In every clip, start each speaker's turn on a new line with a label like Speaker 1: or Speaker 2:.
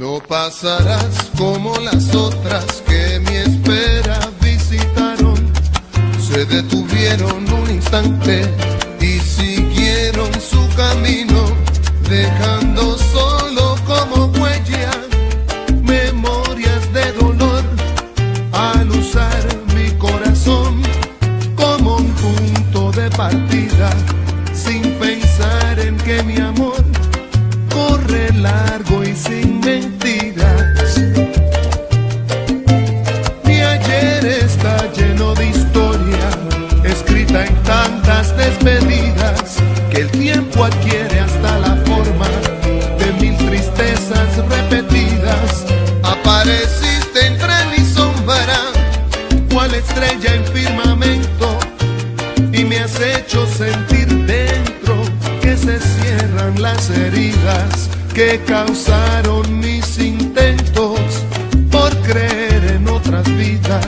Speaker 1: No pasarás como las otras que mi espera visitaron. Se detuvieron un instante y siguieron su camino, dejando solo como huella memorias de dolor al usar mi corazón como un punto de partida, sin pensar en que mi amor corre largo y sin mentiras. Mi ayer está lleno de historia, escrita en tantas despedidas, que el tiempo adquiere hasta la forma de mil tristezas repetidas. Apareciste entre mi sombra, cual estrella en firmamento, y me has hecho sentir heridas que causaron mis intentos por creer en otras vidas.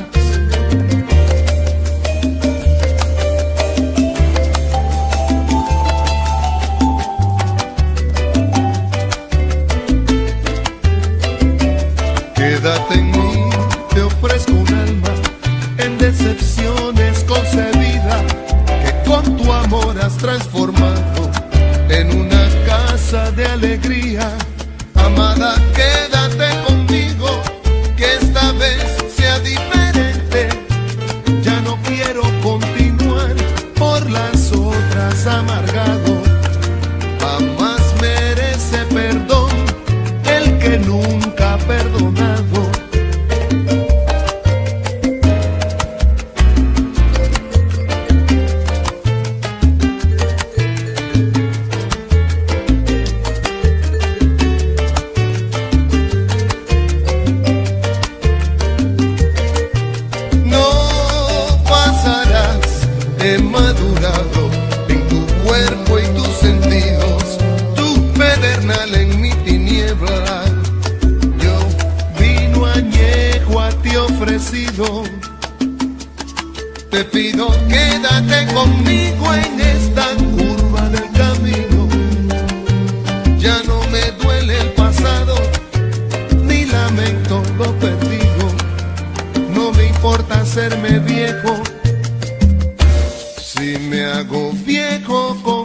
Speaker 1: Quédate en mí, te ofrezco un alma en decepciones concebida que con tu amor has transformado de alegría. Amada, quédate conmigo, que esta vez sea diferente. Ya no quiero continuar por las otras amargado. Jamás merece perdón el que nunca ofrecido. Te pido quédate conmigo en esta curva del camino. Ya no me duele el pasado, ni lamento lo perdido. No me importa hacerme viejo, si me hago viejo con